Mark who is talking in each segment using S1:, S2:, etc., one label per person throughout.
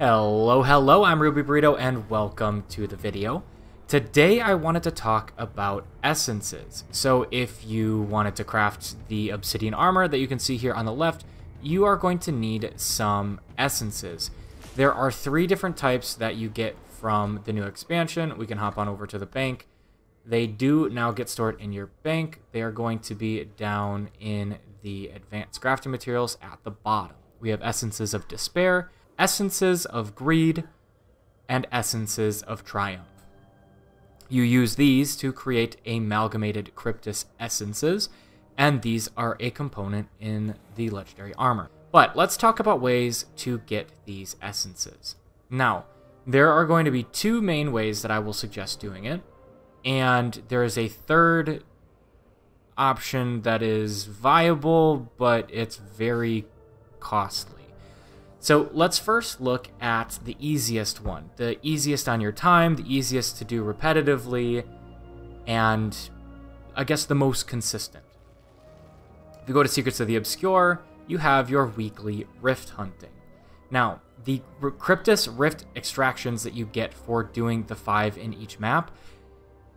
S1: Hello, hello, I'm Ruby Burrito and welcome to the video. Today I wanted to talk about essences. So if you wanted to craft the obsidian armor that you can see here on the left, you are going to need some essences. There are three different types that you get from the new expansion. We can hop on over to the bank. They do now get stored in your bank. They are going to be down in the advanced crafting materials at the bottom. We have essences of despair, essences of greed, and essences of triumph. You use these to create amalgamated Kryptis essences, and these are a component in the legendary armor. But let's talk about ways to get these essences. Now, there are going to be two main ways that I will suggest doing it, and there is a third option that is viable, but it's very costly. So let's first look at the easiest one, the easiest on your time, the easiest to do repetitively, and I guess the most consistent. If you go to Secrets of the Obscure, you have your weekly rift hunting. Now, the Kryptis rift extractions that you get for doing the five in each map,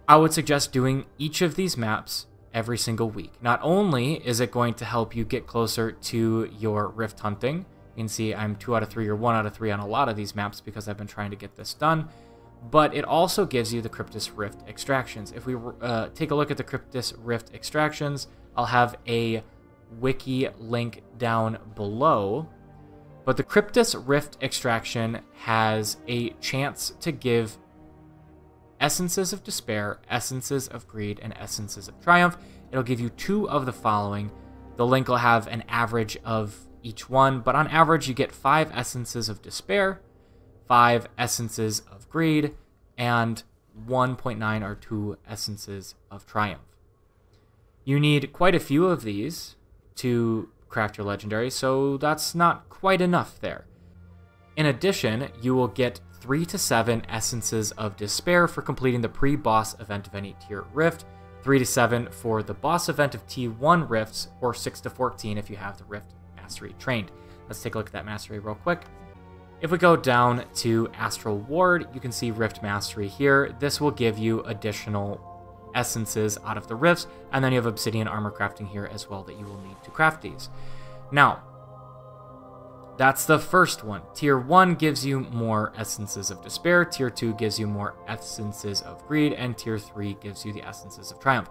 S1: I would suggest doing each of these maps every single week. Not only is it going to help you get closer to your rift hunting, you can see I'm 2 out of 3 or 1 out of 3 on a lot of these maps because I've been trying to get this done. But it also gives you the Kryptis Rift extractions. If we uh, take a look at the Kryptis Rift extractions, I'll have a wiki link down below. But the Kryptis Rift extraction has a chance to give essences of despair, essences of greed, and essences of triumph. It'll give you two of the following. The link will have an average of each one, but on average, you get five essences of despair, five essences of greed, and 1.9 or 2 essences of triumph. You need quite a few of these to craft your legendary, so that's not quite enough there. In addition, you will get 3 to 7 essences of despair for completing the pre boss event of any tier rift, 3 to 7 for the boss event of T1 rifts, or 6 to 14 if you have the rift mastery trained. Let's take a look at that mastery real quick. If we go down to Astral Ward, you can see Rift Mastery here. This will give you additional essences out of the rifts, and then you have Obsidian Armor Crafting here as well that you will need to craft these. Now, that's the first one. Tier 1 gives you more Essences of Despair, Tier 2 gives you more Essences of Greed, and Tier 3 gives you the Essences of Triumph.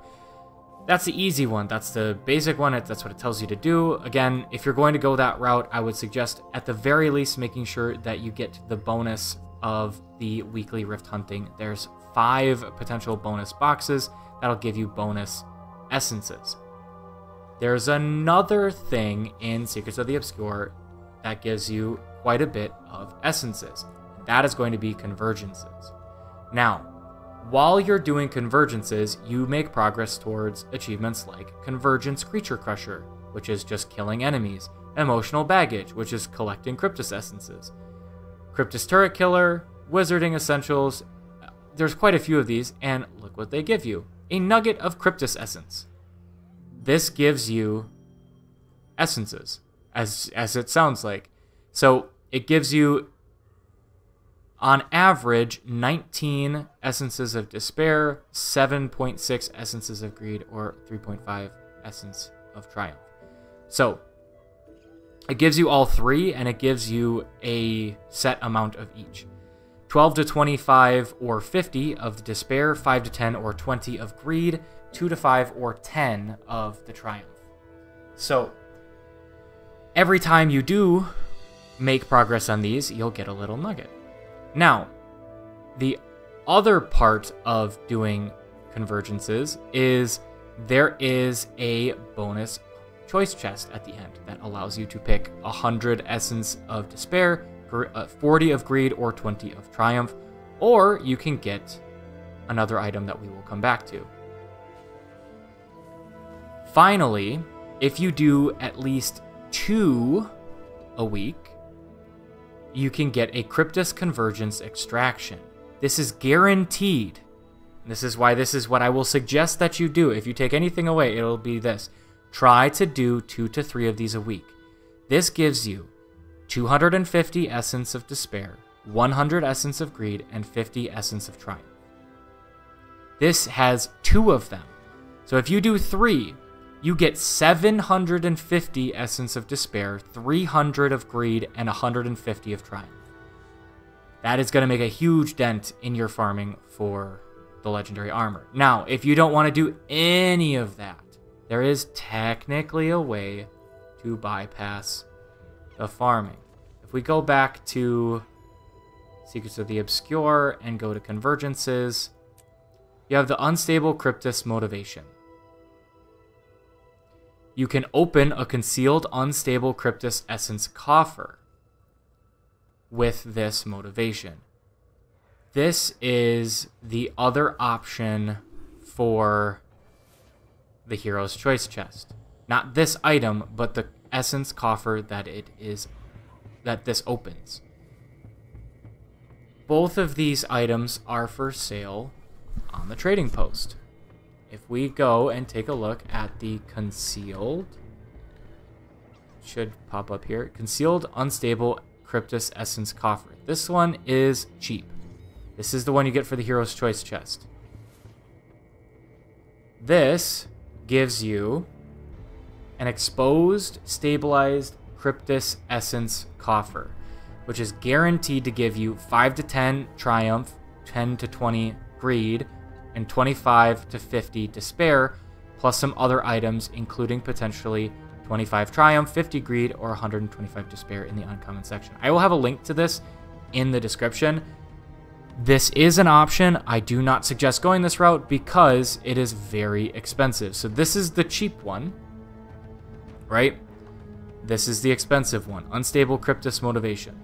S1: That's the easy one. That's the basic one. That's what it tells you to do. Again, if you're going to go that route, I would suggest at the very least making sure that you get the bonus of the weekly rift hunting. There's five potential bonus boxes that'll give you bonus essences. There's another thing in Secrets of the Obscure that gives you quite a bit of essences. That is going to be convergences. Now, while you're doing convergences, you make progress towards achievements like Convergence Creature Crusher, which is just killing enemies, Emotional Baggage, which is collecting Kryptis Essences, Kryptis Turret Killer, Wizarding Essentials. There's quite a few of these, and look what they give you a nugget of Kryptis Essence. This gives you essences, as, as it sounds like. So it gives you on average 19 essences of despair, 7.6 essences of greed, or 3.5 essence of triumph. So it gives you all three, and it gives you a set amount of each. 12 to 25 or 50 of the despair, 5 to 10 or 20 of greed, 2 to 5 or 10 of the triumph. So every time you do make progress on these, you'll get a little nugget. Now, the other part of doing convergences is there is a bonus choice chest at the end that allows you to pick 100 Essence of Despair, uh, 40 of Greed, or 20 of Triumph, or you can get another item that we will come back to. Finally, if you do at least two a week, you can get a Kryptis Convergence extraction. This is guaranteed. This is why this is what I will suggest that you do. If you take anything away, it'll be this. Try to do two to three of these a week. This gives you 250 Essence of Despair, 100 Essence of Greed, and 50 Essence of Triumph. This has two of them. So if you do three, you get 750 Essence of Despair, 300 of Greed, and 150 of Triumph. That is going to make a huge dent in your farming for the Legendary Armor. Now, if you don't want to do any of that, there is technically a way to bypass the farming. If we go back to Secrets of the Obscure and go to Convergences, you have the Unstable Kryptis Motivation. You can open a concealed Unstable Kryptis Essence coffer with this motivation. This is the other option for the Hero's Choice chest. Not this item, but the essence coffer that it is that this opens. Both of these items are for sale on the trading post. If we go and take a look at the concealed, should pop up here, concealed unstable Kryptis Essence Coffer. This one is cheap. This is the one you get for the Hero's Choice chest. This gives you an exposed, stabilized Kryptis Essence Coffer, which is guaranteed to give you 5 to 10 Triumph, 10 to 20 Greed, and 25 to 50 Despair, plus some other items, including potentially 25 Triumph, 50 Greed, or 125 Despair in the uncommon section. I will have a link to this in the description. This is an option. I do not suggest going this route because it is very expensive. So this is the cheap one, right? This is the expensive one. Unstable Kryptis Motivation.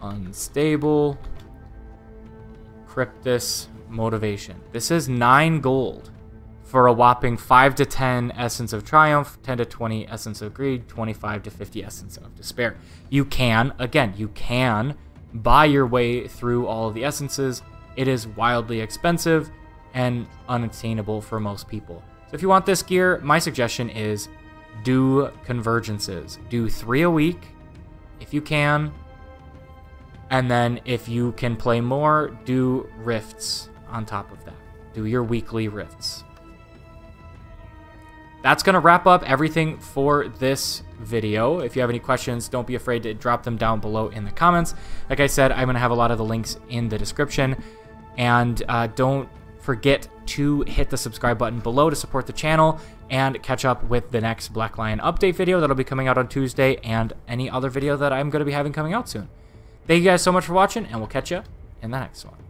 S1: Unstable Kryptis Motivation. This is 9 gold for a whopping 5 to 10 Essence of Triumph, 10 to 20 Essence of Greed, 25 to 50 Essence of Despair. You can, again, you can buy your way through all of the essences. It is wildly expensive and unattainable for most people. So if you want this gear, my suggestion is do convergences. Do three a week if you can. And then if you can play more, do rifts on top of that. Do your weekly rifts. That's going to wrap up everything for this video. If you have any questions, don't be afraid to drop them down below in the comments. Like I said, I'm going to have a lot of the links in the description. And uh, don't forget to hit the subscribe button below to support the channel and catch up with the next Black Lion update video that'll be coming out on Tuesday and any other video that I'm going to be having coming out soon. Thank you guys so much for watching, and we'll catch you in the next one.